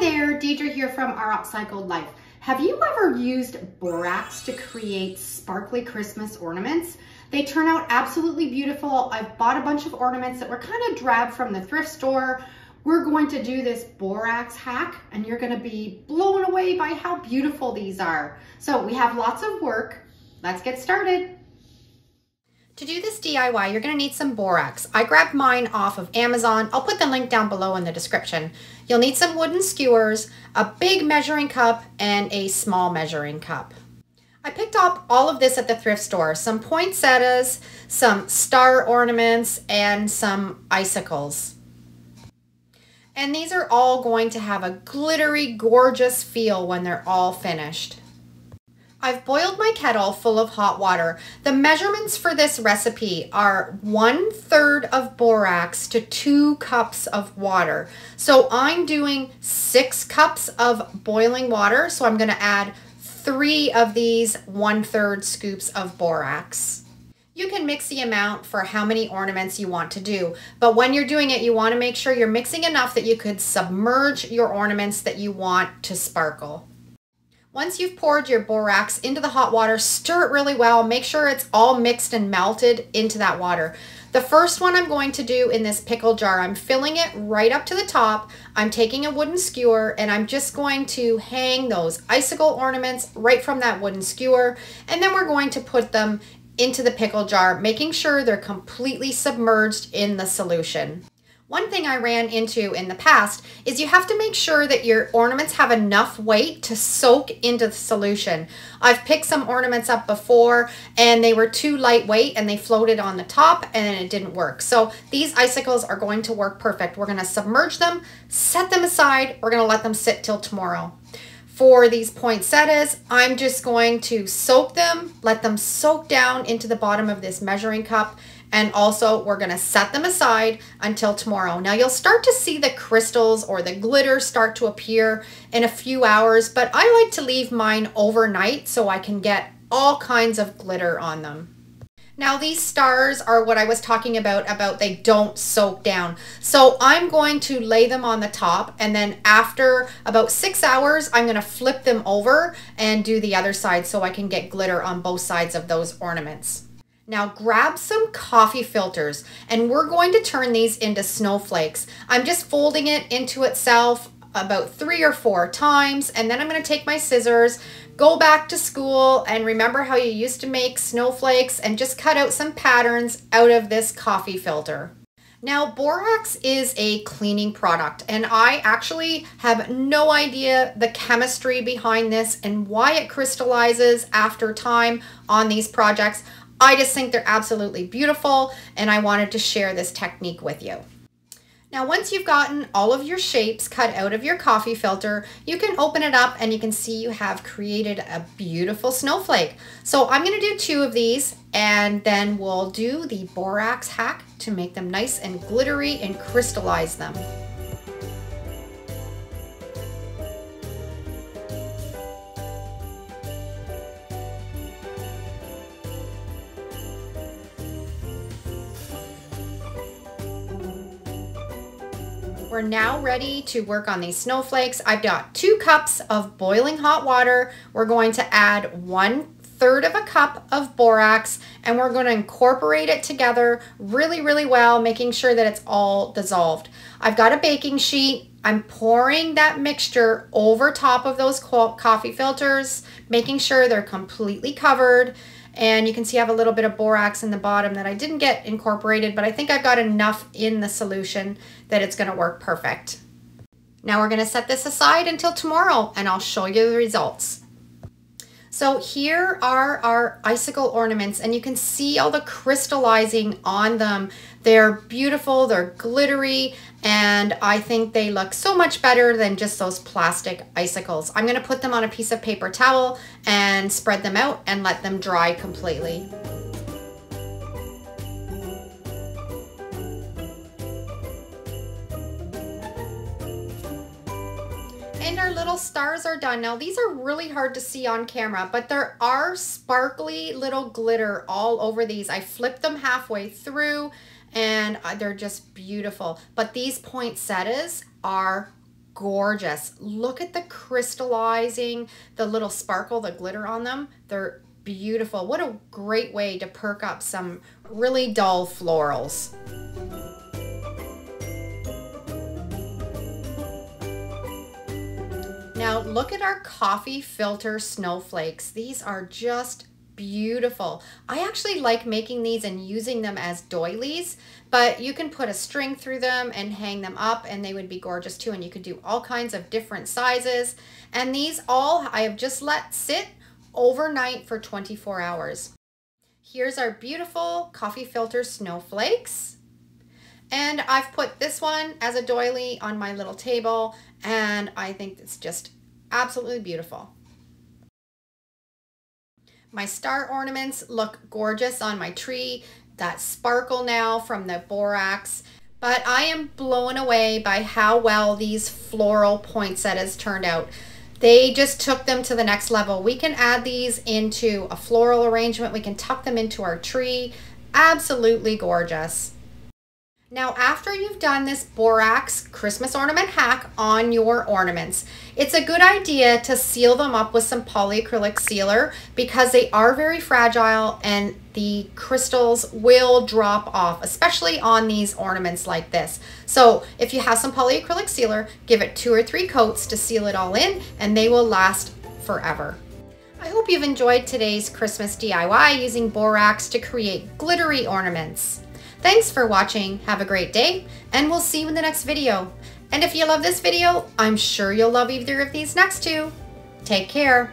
there, Deidre here from Our Upcycled Life. Have you ever used borax to create sparkly Christmas ornaments? They turn out absolutely beautiful. I've bought a bunch of ornaments that were kind of drab from the thrift store. We're going to do this borax hack and you're gonna be blown away by how beautiful these are. So we have lots of work. Let's get started. To do this DIY, you're gonna need some borax. I grabbed mine off of Amazon. I'll put the link down below in the description. You'll need some wooden skewers, a big measuring cup, and a small measuring cup. I picked up all of this at the thrift store. Some poinsettias, some star ornaments, and some icicles. And these are all going to have a glittery, gorgeous feel when they're all finished. I've boiled my kettle full of hot water. The measurements for this recipe are one third of borax to two cups of water. So I'm doing six cups of boiling water. So I'm gonna add three of these one third scoops of borax. You can mix the amount for how many ornaments you want to do, but when you're doing it, you wanna make sure you're mixing enough that you could submerge your ornaments that you want to sparkle. Once you've poured your borax into the hot water, stir it really well. Make sure it's all mixed and melted into that water. The first one I'm going to do in this pickle jar, I'm filling it right up to the top. I'm taking a wooden skewer and I'm just going to hang those icicle ornaments right from that wooden skewer. And then we're going to put them into the pickle jar, making sure they're completely submerged in the solution. One thing I ran into in the past is you have to make sure that your ornaments have enough weight to soak into the solution. I've picked some ornaments up before and they were too lightweight and they floated on the top and it didn't work. So these icicles are going to work perfect. We're gonna submerge them, set them aside. We're gonna let them sit till tomorrow. For these poinsettias, I'm just going to soak them, let them soak down into the bottom of this measuring cup and also we're gonna set them aside until tomorrow. Now you'll start to see the crystals or the glitter start to appear in a few hours, but I like to leave mine overnight so I can get all kinds of glitter on them. Now these stars are what I was talking about, about they don't soak down. So I'm going to lay them on the top and then after about six hours, I'm gonna flip them over and do the other side so I can get glitter on both sides of those ornaments. Now grab some coffee filters and we're going to turn these into snowflakes. I'm just folding it into itself about three or four times and then I'm going to take my scissors, go back to school and remember how you used to make snowflakes and just cut out some patterns out of this coffee filter. Now, borax is a cleaning product, and I actually have no idea the chemistry behind this and why it crystallizes after time on these projects. I just think they're absolutely beautiful and I wanted to share this technique with you. Now, once you've gotten all of your shapes cut out of your coffee filter, you can open it up and you can see you have created a beautiful snowflake. So I'm gonna do two of these and then we'll do the borax hack to make them nice and glittery and crystallize them. We're now ready to work on these snowflakes. I've got two cups of boiling hot water. We're going to add one third of a cup of borax and we're going to incorporate it together really, really well, making sure that it's all dissolved. I've got a baking sheet. I'm pouring that mixture over top of those coffee filters, making sure they're completely covered. And you can see I have a little bit of borax in the bottom that I didn't get incorporated, but I think I've got enough in the solution that it's gonna work perfect. Now we're gonna set this aside until tomorrow and I'll show you the results. So here are our icicle ornaments and you can see all the crystallizing on them. They're beautiful, they're glittery, and I think they look so much better than just those plastic icicles. I'm gonna put them on a piece of paper towel and spread them out and let them dry completely. And our little stars are done. Now these are really hard to see on camera, but there are sparkly little glitter all over these. I flipped them halfway through and uh, they're just beautiful. But these poinsettias are gorgeous. Look at the crystallizing, the little sparkle, the glitter on them. They're beautiful. What a great way to perk up some really dull florals. Now look at our coffee filter snowflakes. These are just beautiful. I actually like making these and using them as doilies, but you can put a string through them and hang them up and they would be gorgeous too. And you could do all kinds of different sizes. And these all I have just let sit overnight for 24 hours. Here's our beautiful coffee filter snowflakes. And I've put this one as a doily on my little table and I think it's just absolutely beautiful. My star ornaments look gorgeous on my tree. That sparkle now from the borax. But I am blown away by how well these floral poinsettias turned out. They just took them to the next level. We can add these into a floral arrangement. We can tuck them into our tree. Absolutely gorgeous. Now, after you've done this borax Christmas ornament hack on your ornaments, it's a good idea to seal them up with some polyacrylic sealer because they are very fragile and the crystals will drop off, especially on these ornaments like this. So if you have some polyacrylic sealer, give it two or three coats to seal it all in and they will last forever. I hope you've enjoyed today's Christmas DIY using borax to create glittery ornaments. Thanks for watching, have a great day, and we'll see you in the next video. And if you love this video, I'm sure you'll love either of these next two. Take care.